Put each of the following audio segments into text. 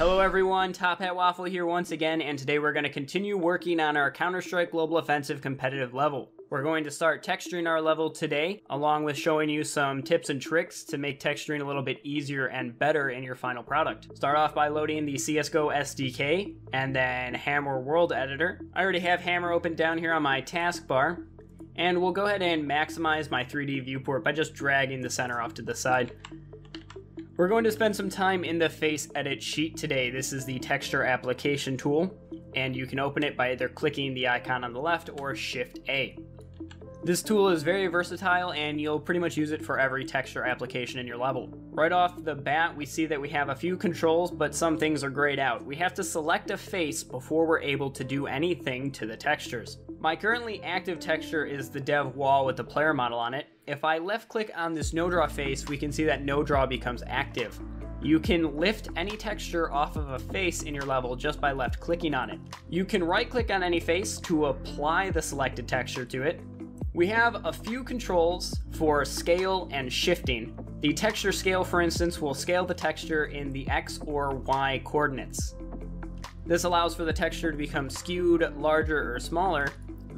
Hello everyone, Top Hat Waffle here once again, and today we're going to continue working on our Counter-Strike Global Offensive competitive level. We're going to start texturing our level today, along with showing you some tips and tricks to make texturing a little bit easier and better in your final product. Start off by loading the CSGO SDK, and then Hammer World Editor. I already have Hammer open down here on my taskbar, and we'll go ahead and maximize my 3D viewport by just dragging the center off to the side. We're going to spend some time in the face edit sheet today. This is the texture application tool, and you can open it by either clicking the icon on the left or shift A. This tool is very versatile and you'll pretty much use it for every texture application in your level. Right off the bat, we see that we have a few controls, but some things are grayed out. We have to select a face before we're able to do anything to the textures. My currently active texture is the dev wall with the player model on it. If I left click on this no draw face, we can see that no draw becomes active. You can lift any texture off of a face in your level just by left clicking on it. You can right click on any face to apply the selected texture to it, we have a few controls for scale and shifting. The texture scale, for instance, will scale the texture in the X or Y coordinates. This allows for the texture to become skewed, larger, or smaller,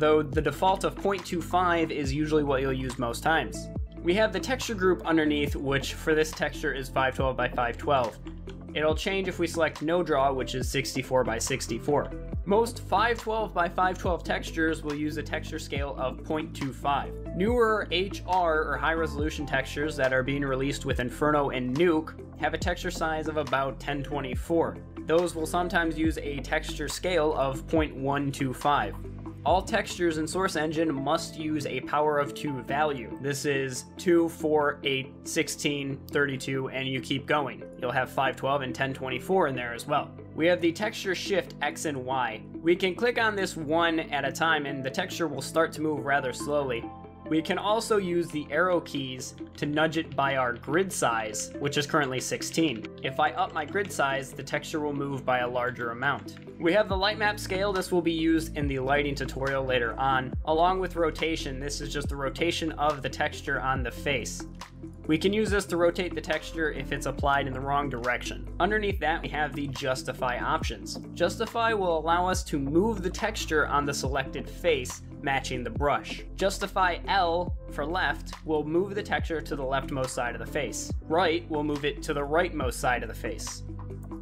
though the default of 0.25 is usually what you'll use most times. We have the texture group underneath, which for this texture is 512 by 512. It'll change if we select no draw, which is 64 by 64. Most 512 by 512 textures will use a texture scale of 0.25. Newer HR or high resolution textures that are being released with Inferno and Nuke have a texture size of about 1024. Those will sometimes use a texture scale of 0.125. All textures in Source Engine must use a power of 2 value. This is 2, 4, 8, 16, 32, and you keep going. You'll have 512 and 1024 in there as well. We have the texture shift X and Y. We can click on this one at a time and the texture will start to move rather slowly. We can also use the arrow keys to nudge it by our grid size, which is currently 16. If I up my grid size, the texture will move by a larger amount. We have the light map scale, this will be used in the lighting tutorial later on. Along with rotation, this is just the rotation of the texture on the face. We can use this to rotate the texture if it's applied in the wrong direction. Underneath that, we have the Justify options. Justify will allow us to move the texture on the selected face matching the brush. Justify L for left will move the texture to the leftmost side of the face. Right will move it to the rightmost side of the face.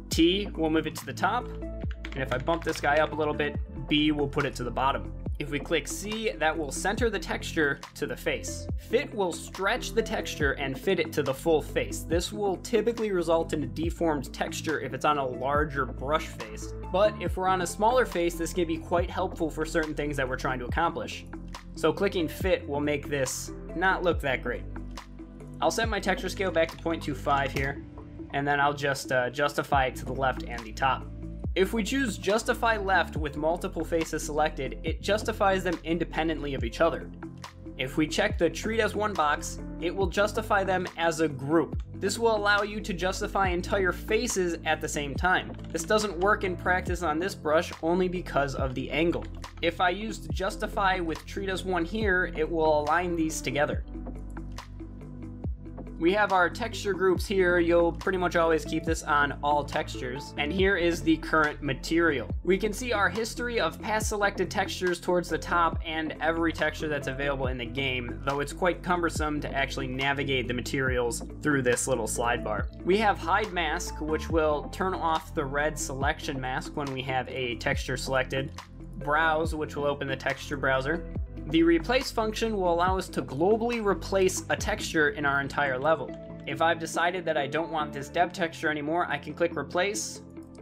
T will move it to the top, and if I bump this guy up a little bit, B will put it to the bottom. If we click C, that will center the texture to the face. Fit will stretch the texture and fit it to the full face. This will typically result in a deformed texture if it's on a larger brush face. But if we're on a smaller face, this can be quite helpful for certain things that we're trying to accomplish. So clicking fit will make this not look that great. I'll set my texture scale back to 0.25 here, and then I'll just uh, justify it to the left and the top. If we choose justify left with multiple faces selected, it justifies them independently of each other. If we check the treat as one box, it will justify them as a group. This will allow you to justify entire faces at the same time. This doesn't work in practice on this brush only because of the angle. If I used justify with treat as one here, it will align these together. We have our texture groups here. You'll pretty much always keep this on all textures. And here is the current material. We can see our history of past selected textures towards the top and every texture that's available in the game, though it's quite cumbersome to actually navigate the materials through this little slide bar. We have hide mask, which will turn off the red selection mask when we have a texture selected. Browse, which will open the texture browser. The replace function will allow us to globally replace a texture in our entire level. If I've decided that I don't want this dev texture anymore, I can click replace,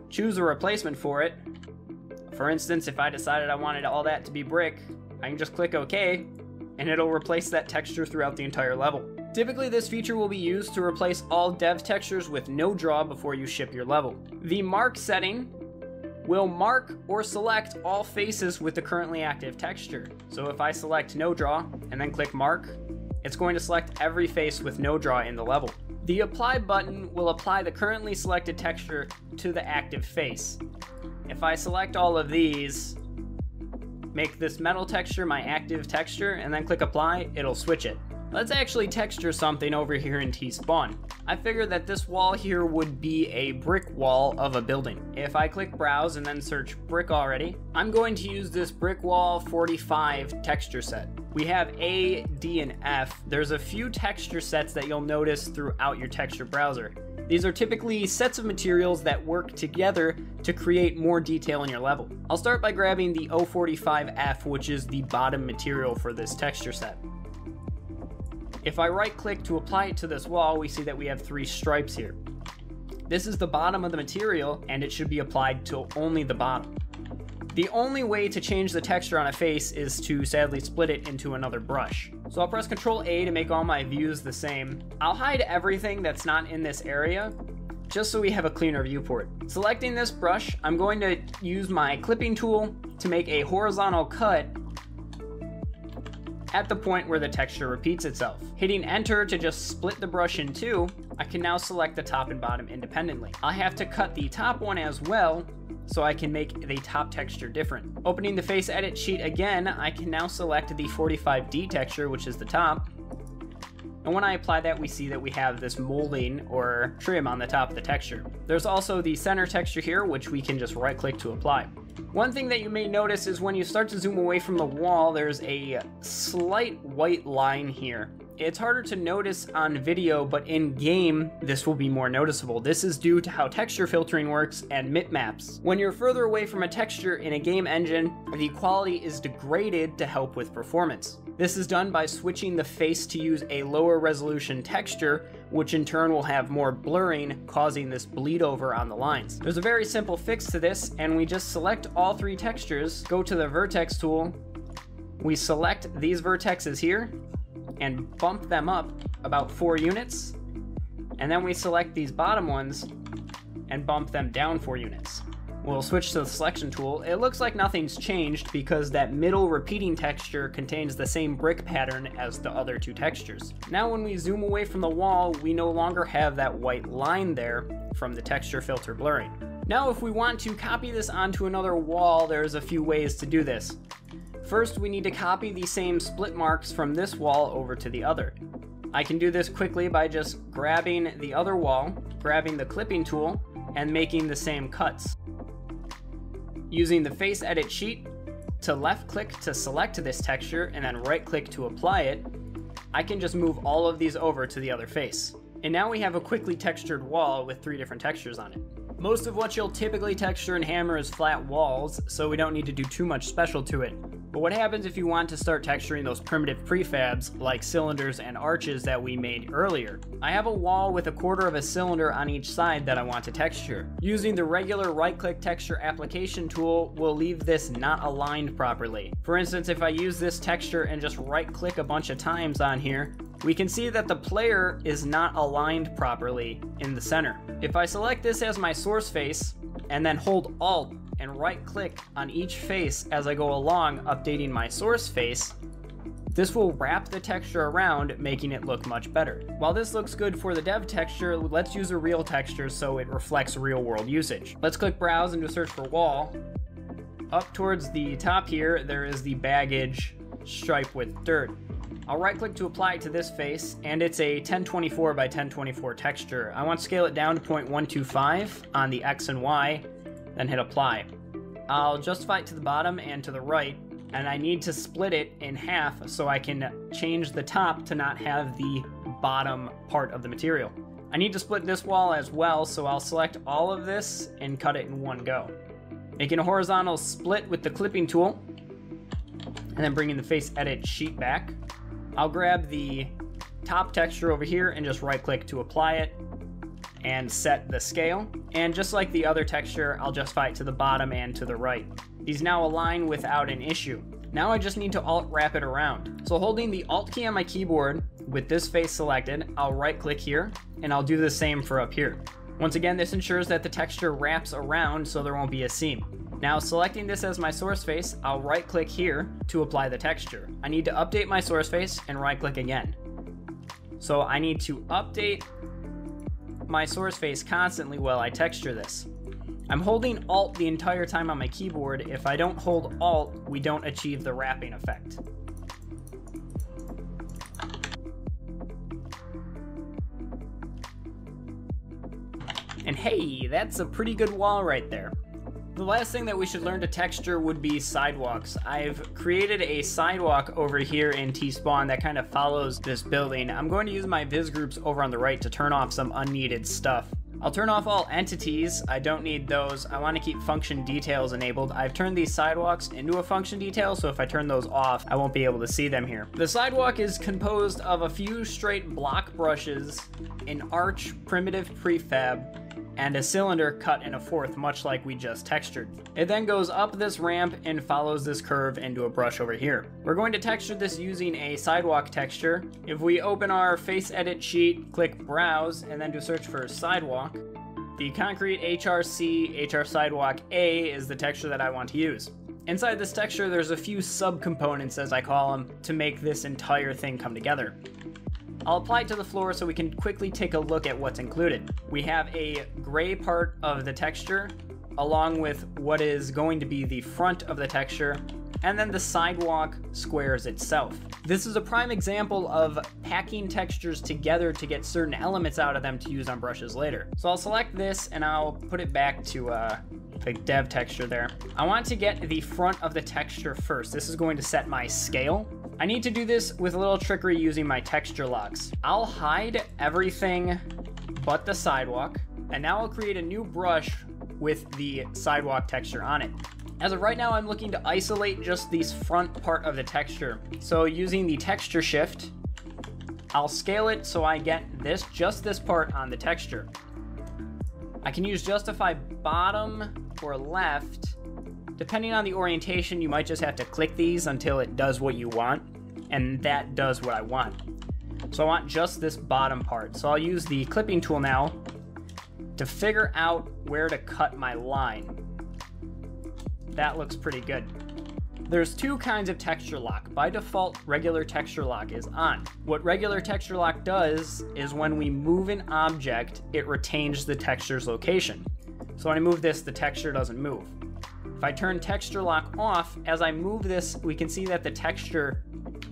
choose a replacement for it. For instance, if I decided I wanted all that to be brick, I can just click OK, and it'll replace that texture throughout the entire level. Typically, this feature will be used to replace all dev textures with no draw before you ship your level. The mark setting will mark or select all faces with the currently active texture. So if I select no draw and then click mark, it's going to select every face with no draw in the level. The apply button will apply the currently selected texture to the active face. If I select all of these, make this metal texture my active texture, and then click apply, it'll switch it. Let's actually texture something over here in T-Spawn. I figured that this wall here would be a brick wall of a building. If I click browse and then search brick already, I'm going to use this brick wall 45 texture set. We have A, D, and F. There's a few texture sets that you'll notice throughout your texture browser. These are typically sets of materials that work together to create more detail in your level. I'll start by grabbing the O45F, which is the bottom material for this texture set. If I right click to apply it to this wall, we see that we have three stripes here. This is the bottom of the material and it should be applied to only the bottom. The only way to change the texture on a face is to sadly split it into another brush. So I'll press Ctrl A to make all my views the same. I'll hide everything that's not in this area just so we have a cleaner viewport. Selecting this brush, I'm going to use my clipping tool to make a horizontal cut at the point where the texture repeats itself. Hitting enter to just split the brush in two, I can now select the top and bottom independently. I have to cut the top one as well so I can make the top texture different. Opening the face edit sheet again, I can now select the 45D texture, which is the top, and when I apply that, we see that we have this molding or trim on the top of the texture. There's also the center texture here, which we can just right click to apply. One thing that you may notice is when you start to zoom away from the wall, there's a slight white line here. It's harder to notice on video, but in game, this will be more noticeable. This is due to how texture filtering works and bitmaps. When you're further away from a texture in a game engine, the quality is degraded to help with performance. This is done by switching the face to use a lower resolution texture, which in turn will have more blurring, causing this bleed over on the lines. There's a very simple fix to this, and we just select all three textures, go to the vertex tool, we select these vertexes here, and bump them up about four units. And then we select these bottom ones and bump them down four units. We'll switch to the selection tool. It looks like nothing's changed because that middle repeating texture contains the same brick pattern as the other two textures. Now when we zoom away from the wall, we no longer have that white line there from the texture filter blurring. Now if we want to copy this onto another wall, there's a few ways to do this. First, we need to copy the same split marks from this wall over to the other. I can do this quickly by just grabbing the other wall, grabbing the clipping tool, and making the same cuts. Using the face edit sheet to left click to select this texture and then right click to apply it, I can just move all of these over to the other face. And now we have a quickly textured wall with three different textures on it. Most of what you'll typically texture in Hammer is flat walls, so we don't need to do too much special to it. But what happens if you want to start texturing those primitive prefabs like cylinders and arches that we made earlier? I have a wall with a quarter of a cylinder on each side that I want to texture. Using the regular right-click texture application tool will leave this not aligned properly. For instance, if I use this texture and just right-click a bunch of times on here, we can see that the player is not aligned properly in the center. If I select this as my source face and then hold Alt and right click on each face as I go along updating my source face, this will wrap the texture around, making it look much better. While this looks good for the dev texture, let's use a real texture so it reflects real world usage. Let's click browse and do search for wall. Up towards the top here, there is the baggage stripe with dirt. I'll right click to apply it to this face, and it's a 1024 by 1024 texture. I want to scale it down to 0.125 on the X and Y, then hit apply. I'll justify it to the bottom and to the right, and I need to split it in half so I can change the top to not have the bottom part of the material. I need to split this wall as well, so I'll select all of this and cut it in one go. Making a horizontal split with the clipping tool, and then bringing the face edit sheet back. I'll grab the top texture over here and just right click to apply it and set the scale. And just like the other texture, I'll justify it to the bottom and to the right. These now align without an issue. Now I just need to alt wrap it around. So holding the alt key on my keyboard with this face selected, I'll right click here and I'll do the same for up here. Once again, this ensures that the texture wraps around so there won't be a seam. Now selecting this as my source face, I'll right click here to apply the texture. I need to update my source face and right click again. So I need to update my source face constantly while I texture this. I'm holding Alt the entire time on my keyboard. If I don't hold Alt, we don't achieve the wrapping effect. And hey, that's a pretty good wall right there. The last thing that we should learn to texture would be sidewalks. I've created a sidewalk over here in T-Spawn that kind of follows this building. I'm going to use my VisGroups over on the right to turn off some unneeded stuff. I'll turn off all entities, I don't need those. I want to keep function details enabled. I've turned these sidewalks into a function detail, so if I turn those off, I won't be able to see them here. The sidewalk is composed of a few straight block brushes, an arch primitive prefab, and a cylinder cut in a fourth, much like we just textured. It then goes up this ramp and follows this curve into a brush over here. We're going to texture this using a sidewalk texture. If we open our face edit sheet, click browse, and then do search for sidewalk, the concrete HRC HR sidewalk A is the texture that I want to use. Inside this texture, there's a few subcomponents, as I call them, to make this entire thing come together. I'll apply it to the floor so we can quickly take a look at what's included. We have a gray part of the texture, along with what is going to be the front of the texture, and then the sidewalk squares itself. This is a prime example of packing textures together to get certain elements out of them to use on brushes later. So I'll select this and I'll put it back to uh, the dev texture there. I want to get the front of the texture first. This is going to set my scale. I need to do this with a little trickery using my texture locks. I'll hide everything but the sidewalk, and now I'll create a new brush with the sidewalk texture on it. As of right now, I'm looking to isolate just this front part of the texture. So using the texture shift, I'll scale it so I get this, just this part on the texture. I can use justify bottom or left Depending on the orientation, you might just have to click these until it does what you want, and that does what I want. So I want just this bottom part. So I'll use the clipping tool now to figure out where to cut my line. That looks pretty good. There's two kinds of texture lock. By default, regular texture lock is on. What regular texture lock does is when we move an object, it retains the texture's location. So when I move this, the texture doesn't move. If I turn texture lock off, as I move this, we can see that the texture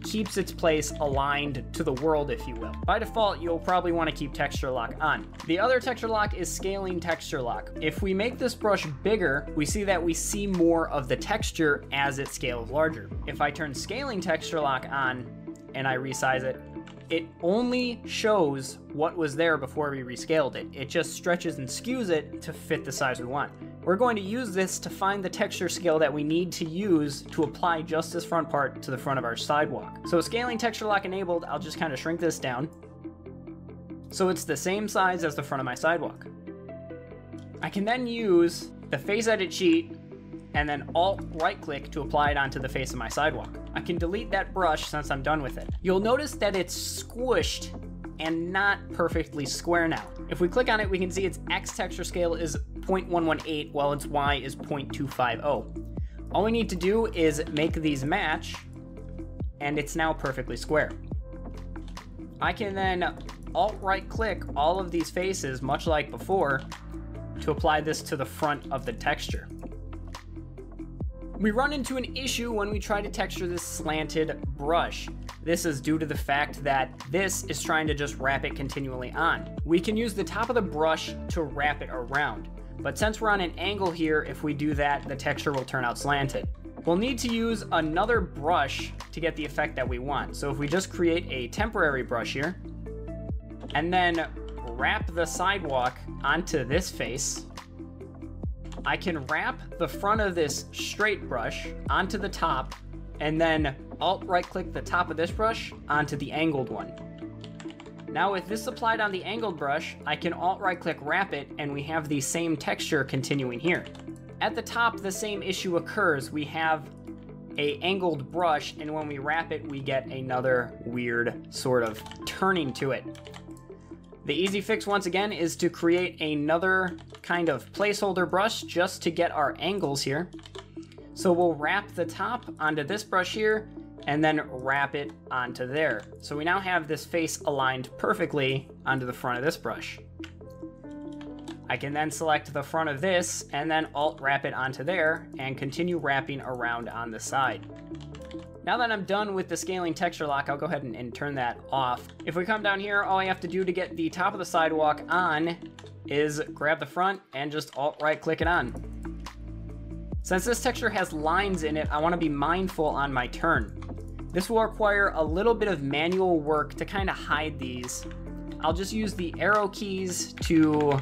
keeps its place aligned to the world, if you will. By default, you'll probably want to keep texture lock on. The other texture lock is scaling texture lock. If we make this brush bigger, we see that we see more of the texture as it scales larger. If I turn scaling texture lock on and I resize it, it only shows what was there before we rescaled it. It just stretches and skews it to fit the size we want. We're going to use this to find the texture scale that we need to use to apply just this front part to the front of our sidewalk. So scaling texture lock enabled, I'll just kind of shrink this down. So it's the same size as the front of my sidewalk. I can then use the face edit sheet and then alt right click to apply it onto the face of my sidewalk. I can delete that brush since I'm done with it. You'll notice that it's squished and not perfectly square now. If we click on it, we can see its X texture scale is 0.118 while its Y is 0.250. All we need to do is make these match and it's now perfectly square. I can then alt right click all of these faces, much like before, to apply this to the front of the texture. We run into an issue when we try to texture this slanted brush. This is due to the fact that this is trying to just wrap it continually on. We can use the top of the brush to wrap it around, but since we're on an angle here, if we do that, the texture will turn out slanted. We'll need to use another brush to get the effect that we want. So if we just create a temporary brush here, and then wrap the sidewalk onto this face, I can wrap the front of this straight brush onto the top and then alt right click the top of this brush onto the angled one. Now with this applied on the angled brush, I can alt right click wrap it and we have the same texture continuing here. At the top, the same issue occurs. We have a angled brush and when we wrap it, we get another weird sort of turning to it. The easy fix once again is to create another kind of placeholder brush just to get our angles here. So we'll wrap the top onto this brush here and then wrap it onto there. So we now have this face aligned perfectly onto the front of this brush. I can then select the front of this and then alt wrap it onto there and continue wrapping around on the side. Now that I'm done with the scaling texture lock, I'll go ahead and, and, turn that off. If we come down here, all I have to do to get the top of the sidewalk on is grab the front and just alt right click it on. Since this texture has lines in it, I wanna be mindful on my turn. This will require a little bit of manual work to kind of hide these. I'll just use the arrow keys to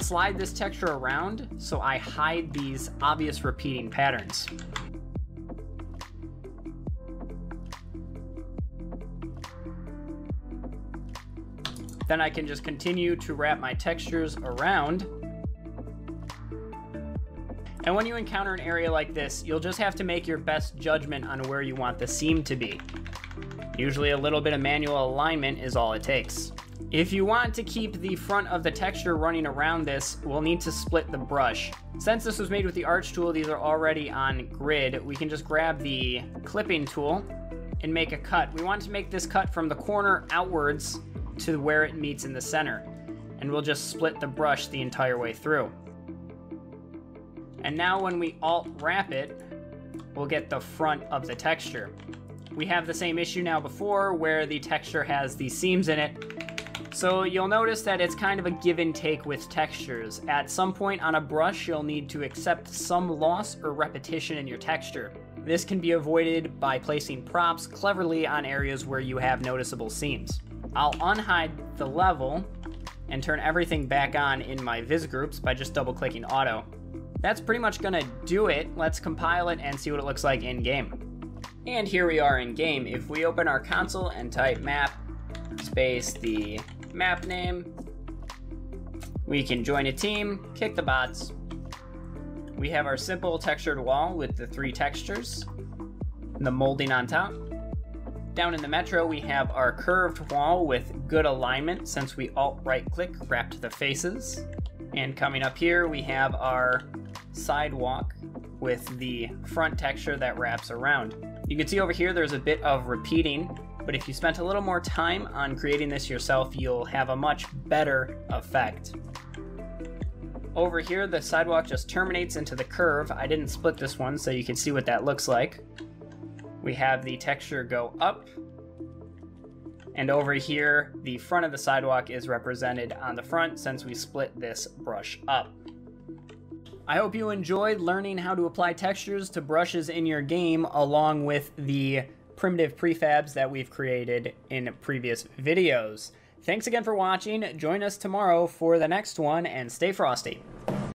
slide this texture around so I hide these obvious repeating patterns. Then I can just continue to wrap my textures around. And when you encounter an area like this, you'll just have to make your best judgment on where you want the seam to be. Usually a little bit of manual alignment is all it takes. If you want to keep the front of the texture running around this, we'll need to split the brush. Since this was made with the arch tool, these are already on grid, we can just grab the clipping tool and make a cut. We want to make this cut from the corner outwards to where it meets in the center. And we'll just split the brush the entire way through. And now when we alt wrap it, we'll get the front of the texture. We have the same issue now before where the texture has these seams in it. So you'll notice that it's kind of a give and take with textures. At some point on a brush, you'll need to accept some loss or repetition in your texture. This can be avoided by placing props cleverly on areas where you have noticeable seams. I'll unhide the level and turn everything back on in my VisGroups by just double clicking auto. That's pretty much gonna do it. Let's compile it and see what it looks like in game. And here we are in game. If we open our console and type map space the map name, we can join a team, kick the bots. We have our simple textured wall with the three textures, the molding on top, down in the Metro, we have our curved wall with good alignment since we alt-right click wrapped the faces. And coming up here, we have our sidewalk with the front texture that wraps around. You can see over here there's a bit of repeating, but if you spent a little more time on creating this yourself, you'll have a much better effect. Over here, the sidewalk just terminates into the curve. I didn't split this one so you can see what that looks like we have the texture go up. And over here, the front of the sidewalk is represented on the front since we split this brush up. I hope you enjoyed learning how to apply textures to brushes in your game along with the primitive prefabs that we've created in previous videos. Thanks again for watching. Join us tomorrow for the next one and stay frosty.